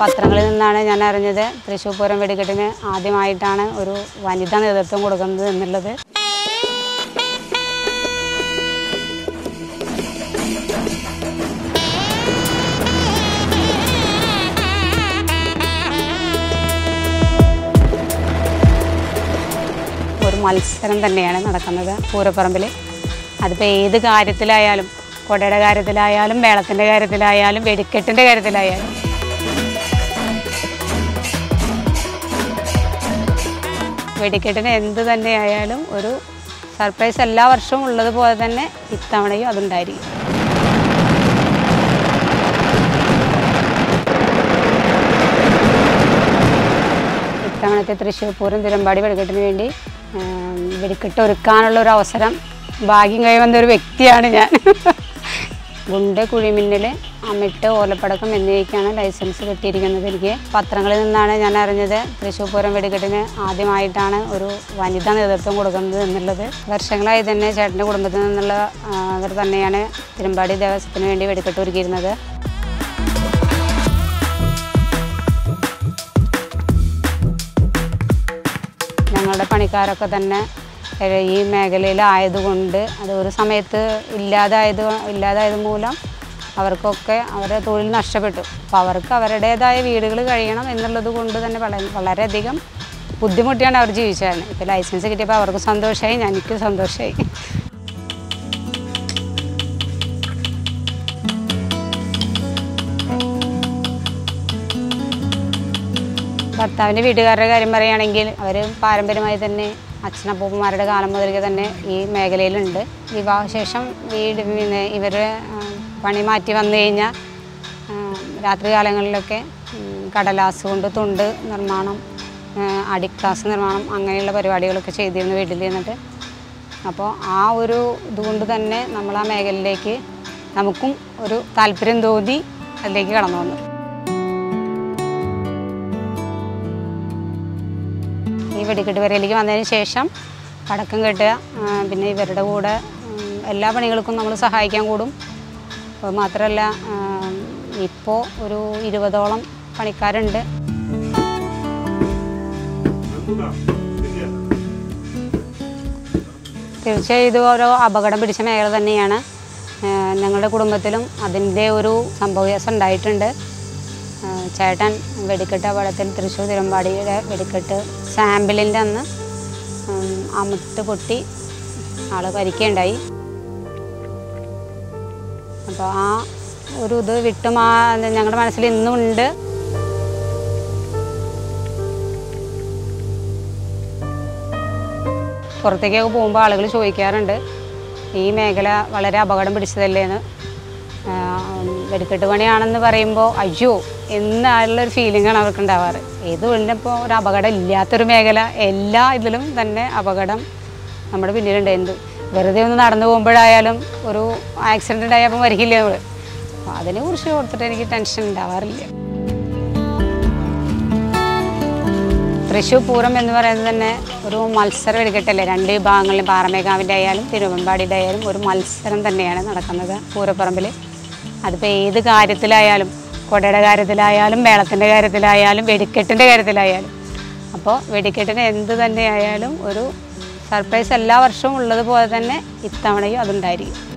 പത്രങ്ങളിൽ നിന്നാണ് ഞാൻ അറിഞ്ഞത് തൃശ്ശൂർ പൂരം വെടിക്കെട്ടിന് ആദ്യമായിട്ടാണ് ഒരു വനിതാ നേതൃത്വം കൊടുക്കുന്നത് എന്നുള്ളത്. ഒരു മത്സരം തന്നെയാണ് നടക്കുന്നത് പൂരപ്പറമ്പിൽ അതിപ്പോൾ ഏത് കാര്യത്തിലായാലും കൊടയുടെ കാര്യത്തിലായാലും മേളത്തിന്റെ കാര്യത്തിലായാലും വെടിക്കെട്ടിന്റെ കാര്യത്തിലായാലും. വെടിക്കെട്ടിന് എന്ത് തന്നെയായാലും ഒരു സർപ്രൈസ് എല്ലാ വർഷവും ഉള്ളതുപോലെ തന്നെ ഇത്തവണയും അതുണ്ടായിരിക്കും. ഇത്തവണത്തെ തൃശ്ശൂർ പൂരം തിരുമ്പാടി വെടിക്കെട്ടിന് വേണ്ടി വെടിക്കെട്ട് ഒരുക്കാനുള്ള ഒരു അവസരം ഭാഗ്യം കൈവന്ന ഒരു വ്യക്തിയാണ് ഞാൻ. ഗുണ്ട് കുഴിമിന്നൽ അമിട്ട് ഓലപ്പടക്കം എന്നിവയ്ക്കാണ് ലൈസൻസ് കിട്ടിയിരിക്കുന്നത്. എനിക്ക് പത്രങ്ങളിൽ നിന്നാണ് ഞാൻ അറിഞ്ഞത്. തൃശ്ശൂർ പൂരം വെടിക്കെട്ടിന് ആദ്യമായിട്ടാണ് ഒരു വനിതാ നേതൃത്വം കൊടുക്കുന്നത് എന്നുള്ളത്. വർഷങ്ങളായി തന്നെ ചേട്ടന്റെ കുടുംബത്തിൽ നിന്നുള്ള അവർ തന്നെയാണ് തിരുമ്പാടി ദേവസ്വത്തിന് വേണ്ടി വെടിക്കെട്ട് ഒരുക്കിയിരുന്നത്. ഞങ്ങളുടെ പണിക്കാരൊക്കെ തന്നെ ഈ മേഖലയിലായതുകൊണ്ട് അത് ഒരു സമയത്ത് ഇല്ലാതായത് ഇല്ലാതായത് മൂലം അവർക്കൊക്കെ അവരുടെ തൊഴിൽ നഷ്ടപ്പെട്ടു. അപ്പോൾ അവർക്ക് അവരുടേതായ വീടുകൾ കഴിയണം എന്നുള്ളത് കൊണ്ട് തന്നെ വളരെ വളരെയധികം ബുദ്ധിമുട്ടിയാണ് അവർ ജീവിച്ചത്. ഇപ്പോൾ ലൈസൻസ് കിട്ടിയപ്പോൾ അവർക്ക് സന്തോഷമായി എനിക്കും സന്തോഷമായി ഭർത്താവിന്റെ വീട്ടുകാരുടെ കാര്യം പറയുകയാണെങ്കിൽ അവർ പാരമ്പര്യമായി തന്നെ അച്ഛനപ്പൂപ്പന്മാരുടെ കാലം മുതൽക്ക് തന്നെ ഈ മേഖലയിലുണ്ട്. വിവാഹശേഷം വീട് പിന്നെ ഇവർ പണി മാറ്റി വന്നു കഴിഞ്ഞാൽ രാത്രി കാലങ്ങളിലൊക്കെ കടലാസ് കൊണ്ട് തുണ്ട് നിർമ്മാണം അടിക്ലാസ് നിർമ്മാണം അങ്ങനെയുള്ള പരിപാടികളൊക്കെ ചെയ്തിരുന്നു വീട്ടിൽ നിന്നിട്ട് അപ്പോൾ ആ ഒരു ഇതുകൊണ്ട് തന്നെ നമ്മൾ ആ മേഖലയിലേക്ക് നമുക്കും ഒരു താല്പര്യം തോന്നി അതിലേക്ക് കടന്നു വന്നു. ഈ വെടിക്കെട്ട് വരയിലേക്ക് വന്നതിന് ശേഷം പടക്കം കെട്ടുക പിന്നെ ഇവരുടെ കൂടെ എല്ലാ പണികൾക്കും നമ്മൾ സഹായിക്കാൻ കൂടും. അത് മാത്രമല്ല ഇപ്പോൾ ഒരു ഇരുപതോളം പണിക്കാരുണ്ട്. തീർച്ചയായും ഇത് ഓരോ അപകടം പിടിച്ച മേഖല തന്നെയാണ്. ഞങ്ങളുടെ കുടുംബത്തിലും അതിന്റെ ഒരു സംഭവവികാസം ഉണ്ടായിട്ടുണ്ട്. ചേട്ടൻ വെടിക്കെട്ട് അപകടത്തിൽ തൃശ്ശൂർ തിരുമ്പാടിയുടെ വെടിക്കെട്ട് സാമ്പിളിന്റെ അന്ന് അമുത്ത് പൊട്ടി ആൾ പരിക്കുകയുണ്ടായി അപ്പോൾ ആ ഒരു ഇത് വിട്ടുമാ ഞങ്ങളുടെ മനസ്സിൽ ഇന്നും ഉണ്ട്. പുറത്തേക്കൊക്കെ പോകുമ്പോൾ ആളുകൾ ചോദിക്കാറുണ്ട് ഈ മേഖല വളരെ അപകടം പിടിച്ചതല്ലേന്ന്? ആ, വെടിക്കെട്ട് പണിയാണെന്ന് പറയുമ്പോൾ അയ്യോ എന്നുള്ളൊരു ഫീലിംഗാണ് അവർക്ക് ഉണ്ടാവാറ്. ഏത് തൊഴിലിനിപ്പോൾ ഒരു അപകടം ഇല്ലാത്തൊരു മേഖല എല്ലാ ഇതിലും തന്നെ അപകടം നമ്മുടെ പിന്നിലുണ്ട്. എന്ത്? വെറുതെ ഒന്ന് നടന്നു പോകുമ്പോഴായാലും ഒരു ആക്സിഡന്റ് ഉണ്ടായാൽ അപ്പം വരികില്ല നമ്മൾ അപ്പോൾ അതിനെക്കുറിച്ച് ഓർത്തിട്ട് എനിക്ക് ടെൻഷൻ ഉണ്ടാവാറില്ല. തൃശ്ശൂർ പൂരം എന്ന് പറയുന്നത് തന്നെ ഒരു മത്സരം എടുക്കട്ടല്ലേ രണ്ട് വിഭാഗങ്ങളിലും പാറമേക്കാവിന്റെ ആയാലും തിരുവമ്പാടിയുടെ ആയാലും ഒരു മത്സരം തന്നെയാണ് നടക്കുന്നത് പൂരപ്പറമ്പിൽ അതിപ്പോൾ ഏത് കാര്യത്തിലായാലും കൊടയുടെ കാര്യത്തിലായാലും മേളത്തിന്റെ കാര്യത്തിലായാലും വെടിക്കെട്ടിന്റെ കാര്യത്തിലായാലും. അപ്പോൾ വെടിക്കെട്ടിന് എന്ത് തന്നെയായാലും ഒരു സർപ്രൈസ് എല്ലാ വർഷവും ഉള്ളതുപോലെ തന്നെ ഇത്തവണയും അതുണ്ടായിരിക്കും.